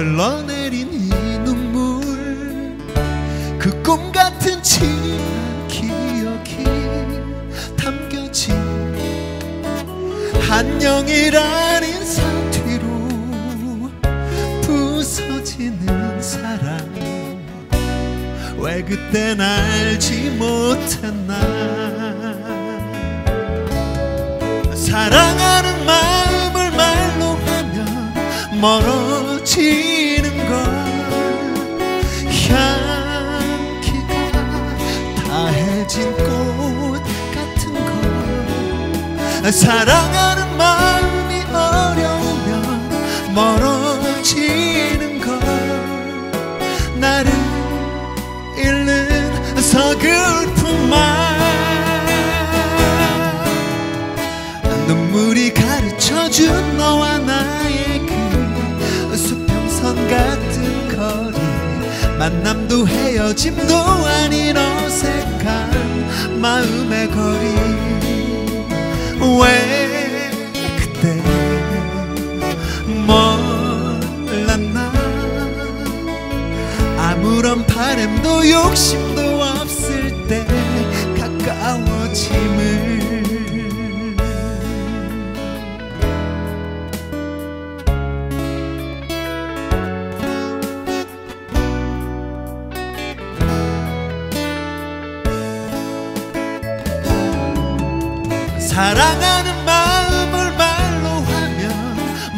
흘러내린 이 눈물. 그 꿈 같은 지난 기억이 담겨진 안녕이란 인사 뒤로 부서지는 사랑. 왜 그땐 알지 못했나? 사랑하는 마음을 말로 하면 멀어지 걸 사랑하는 마음이 어려우면 멀어지는 걸. 나를 잃는 서글픈 말 눈물이 가르쳐준 너와 나의 그 수평선 같은 거리. 만남도 헤어짐도 아닌 어색한 마음의 거리 왜 그때 몰랐나? 아무런 바램도 욕심도 없을 때 가까워짐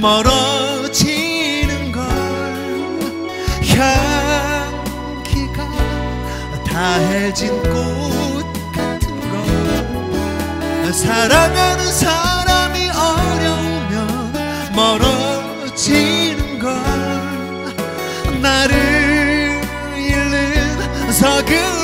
멀어지는 걸 향기가 다해진 꽃 같은 걸. 사랑하는 사람이 어려우면 멀어지는 걸. 나를 잃는 서글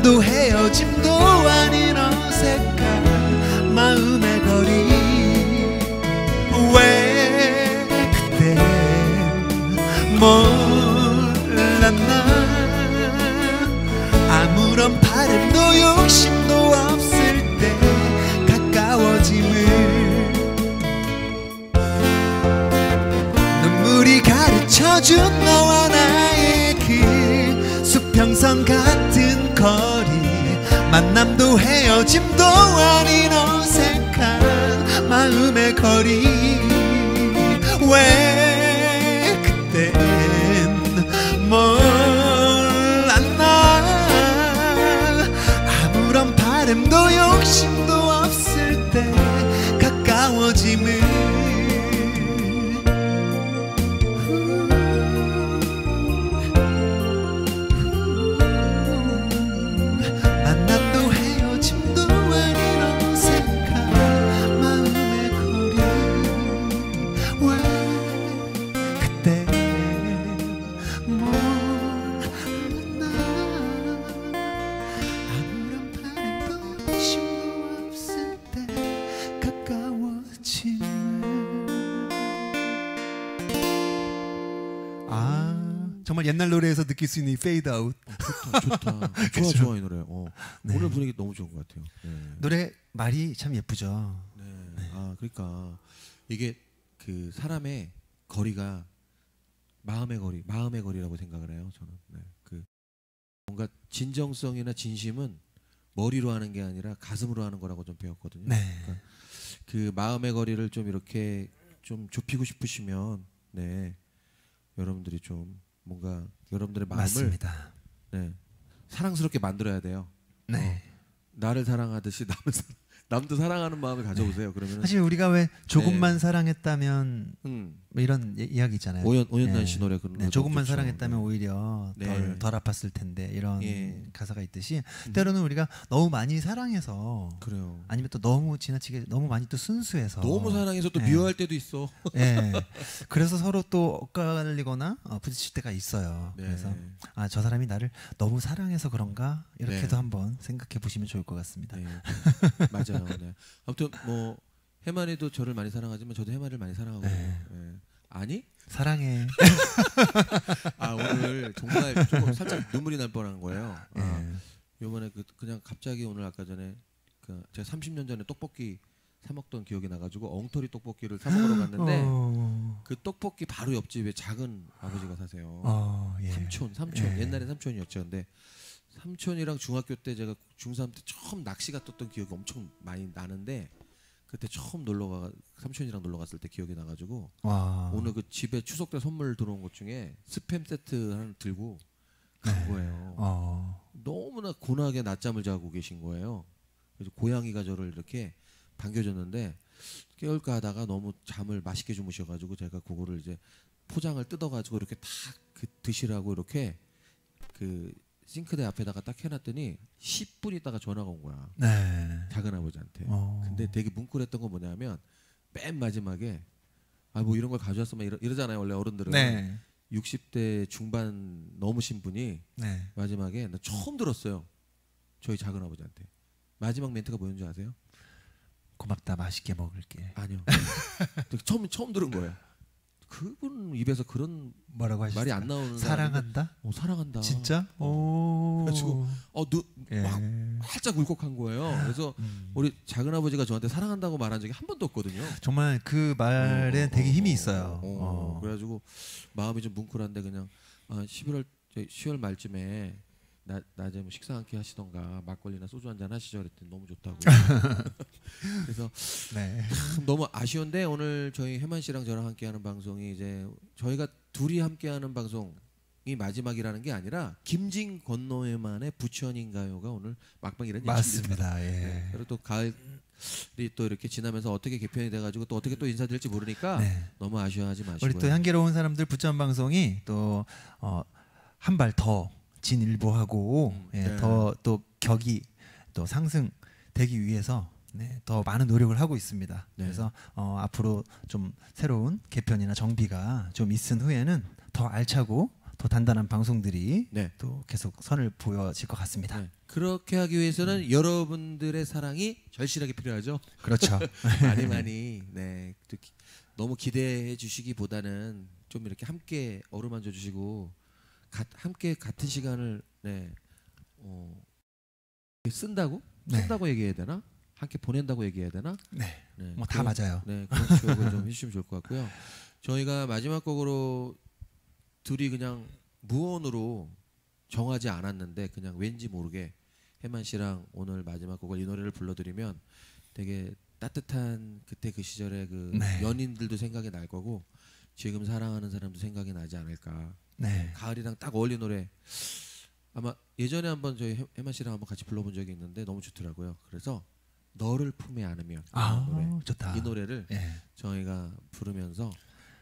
만남도 헤어짐도 아닌 어색한 마음의 거리. 왜 그때 몰랐나? 아무런 바람도 욕심도 없을 때 가까워짐을. 눈물이 가르쳐준 너와 나의 그 수평선 거리 만남도 헤어짐도 아닌 어색한 마음의 거리. 왜 옛날 노래에서 느낄 수 있는 이 페이드 아웃 좋다, 좋다. 좋아, 좋아 이 노래. 어. 네. 오늘 분위기 너무 좋은 것 같아요. 네. 노래 말이 참 예쁘죠. 네. 아 그러니까 이게 그 사람의 거리가 마음의 거리, 마음의 거리라고 생각을 해요. 저는 네. 그 뭔가 진정성이나 진심은 머리로 하는 게 아니라 가슴으로 하는 거라고 좀 배웠거든요. 네. 그러니까 그 마음의 거리를 좀 이렇게 좀 좁히고 싶으시면 네 여러분들이 좀 뭔가 여러분들의 마음을 맞습니다. 네 사랑스럽게 만들어야 돼요. 네. 나를 사랑하듯이 남을 사, 남도 사랑하는 마음을 가져보세요. 그러면 사실 우리가 왜 조금만 네. 사랑했다면 음, 뭐 이런 이- 이야기 있잖아요. 오연 오연단 네. 씨 노래 그런 네, 조금만 좋죠. 사랑했다면 네. 오히려 네. 덜, 덜 아팠을 텐데 이런 예. 가사가 있듯이 음. 때로는 우리가 너무 많이 사랑해서 그래요. 아니면 또 너무 지나치게 너무 많이 또 순수해서 너무 사랑해서 또 네. 미워할 때도 있어. 예. 그래서 서로 또 엇갈리거나 어, 부딪힐 때가 있어요. 네. 그래서 아 저 사람이 나를 너무 사랑해서 그런가 이렇게도 네. 한번 생각해 보시면 좋을 것 같습니다. 네. 맞아요. 네. 아무튼 뭐 해만이도 저를 많이 사랑하지만 저도 해만이를 많이 사랑하거든요. 네. 네. 아니? 사랑해. 아 오늘 정말 조금 살짝 눈물이 날 뻔한 거예요. 아, 예. 요번에 그 그냥 갑자기 오늘 아까 전에 그 제가 30년 전에 떡볶이 사 먹던 기억이 나가지고 엉터리 떡볶이를 사 먹으러 갔는데 어, 그 떡볶이 바로 옆집에 작은 아버지가 사세요. 어, 예. 삼촌, 삼촌. 예. 옛날에 삼촌이었죠. 근데 삼촌이랑 중학교 때 제가 중3 때 처음 낚시가 떴던 기억이 엄청 많이 나는데 그때 처음 놀러 가 삼촌이랑 놀러 갔을 때 기억이 나가지고 와. 오늘 그 집에 추석 때 선물 들어온 것 중에 스팸 세트 하나 들고 간 네. 거예요. 어. 너무나 고나게 낮잠을 자고 계신 거예요. 그래서 고양이가 저를 이렇게 반겨줬는데 깨울까 하다가 너무 잠을 맛있게 주무셔가지고 제가 그거를 이제 포장을 뜯어가지고 이렇게 탁 그 드시라고 이렇게 그 싱크대 앞에다가 딱 해놨더니 10분 있다가 전화가 온 거야 네. 작은 아버지한테. 어. 근데 되게 뭉클했던 건 뭐냐면 맨 마지막에 아 뭐 이런 걸 가져왔으면 이러, 이러잖아요 원래 어른들은 네. 60대 중반 넘으신 분이 네. 마지막에 나 처음 들었어요. 저희 작은 아버지한테 마지막 멘트가 뭐였는지 아세요? 고맙다. 맛있게 먹을게. 아니요. 처음 처음 들은 거예요. 그분 입에서 그런 뭐라고 하셨어요? 말이 안 나오는 사랑한다? 어, 사랑한다. 진짜? 어. 오. 그래가지고 어눈 예. 막 살짝 울컥한 거예요. 그래서 음. 우리 작은 아버지가 저한테 사랑한다고 말한 적이 한 번도 없거든요. 정말 그 말에 어, 어, 되게 힘이 어, 있어요. 어, 어. 어. 그래가지고 마음이 좀 뭉클한데 그냥 아, 11월 10월 말쯤에 나 낮에 뭐 식사 한끼 하시던가 막걸리나 소주 한 잔 하시죠 그랬더니 너무 좋다고. 그래서 네. 참 너무 아쉬운데 오늘 저희 해만 씨랑 저랑 함께하는 방송이 이제 저희가 둘이 함께하는 방송 마지막이라는 게 아니라 김진 건너에만의 부천인가요가 오늘 막방이라는 얘기입니다. 맞습니다. 예. 네. 그리고 또 가을이 또 이렇게 지나면서 어떻게 개편이 돼가지고 또 어떻게 또 인사드릴지 모르니까 네. 너무 아쉬워하지 마시고요. 우리 또 향기로운 사람들 부천 방송이 또 어, 한발 더 진일보하고 음, 예, 네. 더또 격이 또 상승되기 위해서 네, 더 많은 노력을 하고 있습니다. 네. 그래서 어, 앞으로 좀 새로운 개편이나 정비가 좀 있은 후에는 더 알차고 더 단단한 방송들이 네. 또 계속 선을 보여질 것 같습니다. 네. 그렇게 하기 위해서는 여러분들의 사랑이 절실하게 필요하죠. 그렇죠. 많이 많이 네 너무 기대해 주시기보다는 좀 이렇게 함께 어루만져 주시고 가, 함께 같은 시간을 네 어, 쓴다고 네. 쓴다고 얘기해야 되나 함께 보낸다고 얘기해야 되나 네, 네, 뭐다 맞아요. 네 그런 기억을 좀 해주시면 좋을 것 같고요. 저희가 마지막 곡으로 둘이 그냥 무언으로 정하지 않았는데 그냥 왠지 모르게 해만 씨랑 오늘 마지막 곡을 이 노래를 불러드리면 되게 따뜻한 그때 그 시절의 그 네. 연인들도 생각이 날 거고 지금 사랑하는 사람도 생각이 나지 않을까. 네, 가을이랑 딱 어울리는 노래. 아마 예전에 한번 저희 해- 해만 씨랑 한번 같이 불러본 적이 있는데 너무 좋더라고요. 그래서 너를 품에 안으면 아이 노래. 좋다. 이 노래를 예. 저희가 부르면서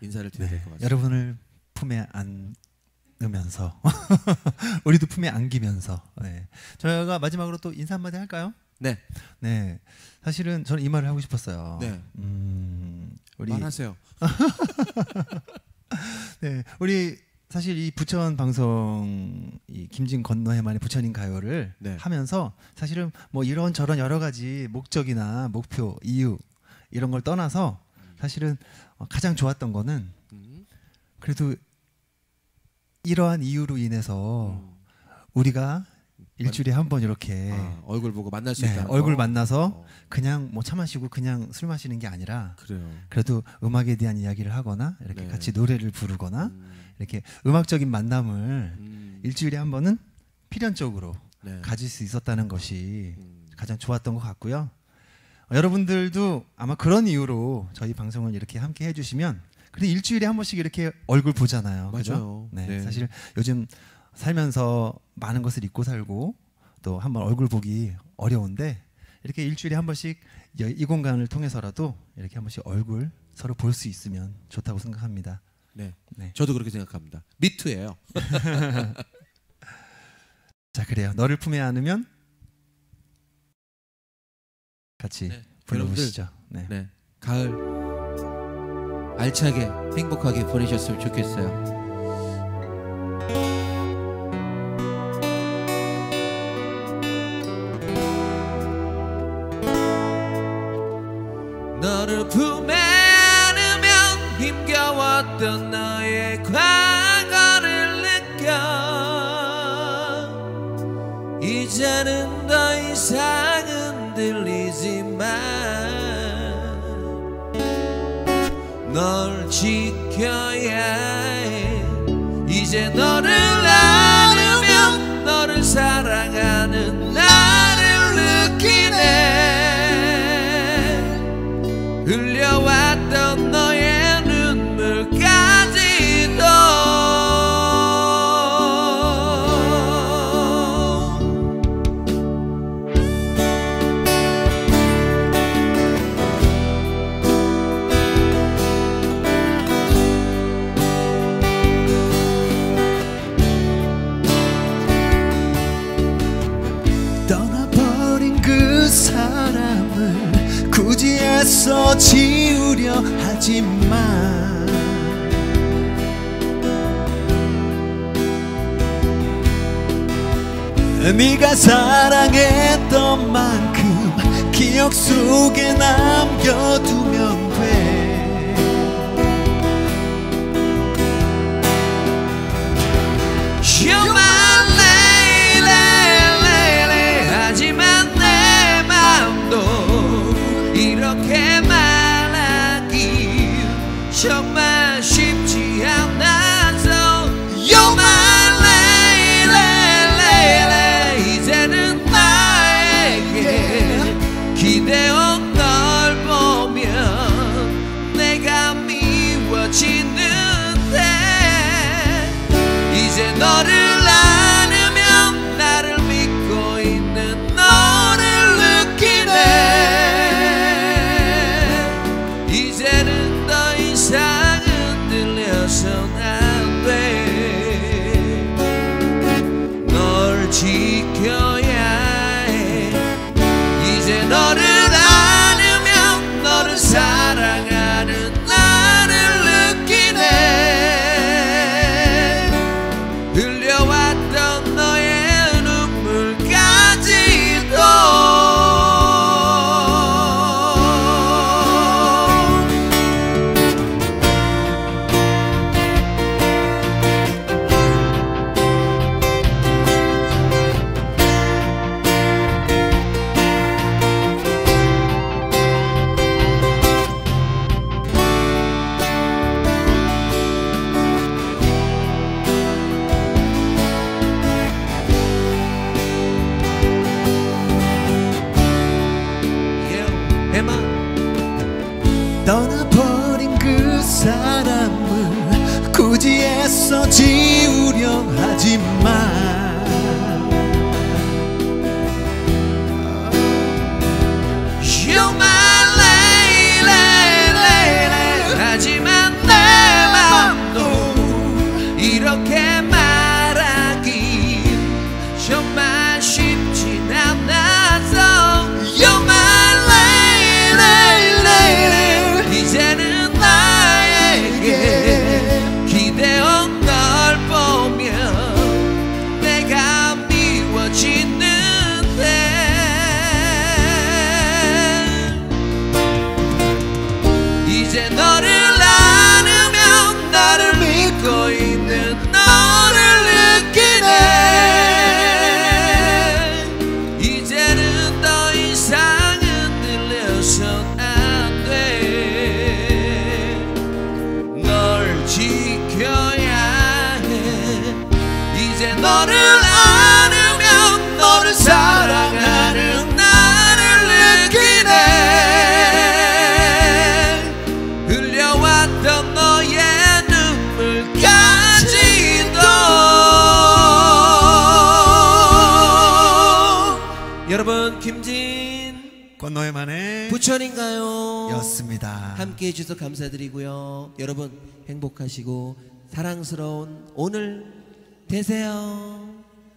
인사를 드려야 네, 될것 같습니다. 여러분을 품에 안으면서 우리도 품에 안기면서 네. 저희가 마지막으로 또 인사 한마디 할까요? 네, 네, 사실은 저는 이 말을 하고 싶었어요. 네. 음, 우리 말하세요. 네, 우리 사실 이 부천 방송 이 김진 건너 해만의 부천인 가요를 네. 하면서 사실은 뭐 이런 저런 여러 가지 목적이나 목표, 이유 이런 걸 떠나서 사실은 어, 가장 좋았던 거는 음, 그래도 이러한 이유로 인해서 음. 우리가 일주일에 한 번 이렇게 아, 얼굴 보고 만날 수 네, 있다. 얼굴 만나서 어, 그냥 뭐 차 마시고 그냥 술 마시는 게 아니라 그래요. 그래도 음악에 대한 이야기를 하거나 이렇게 네. 같이 노래를 부르거나 음, 이렇게 음악적인 만남을 음, 일주일에 한 번은 필연적으로 네. 가질 수 있었다는 것이 음, 가장 좋았던 것 같고요. 어, 여러분들도 아마 그런 이유로 저희 방송을 이렇게 함께 해주시면 그래도 일주일에 한 번씩 이렇게 얼굴 보잖아요. 맞아요. 네, 네. 사실 요즘 살면서 많은 것을 잊고 살고 또 한번 얼굴 보기 어려운데 이렇게 일주일에 한 번씩 여- 이 공간을 통해서라도 이렇게 한 번씩 얼굴 서로 볼 수 있으면 좋다고 생각합니다. 네. 네. 저도 그렇게 생각합니다. 미투예요. 자 그래요. 너를 품에 안으면 같이 네. 불러보시죠. 네. 네. 가을 알차게 행복하게 보내셨으면 좋겠어요. 네가 사랑했던 만큼 기억 속에 남겨두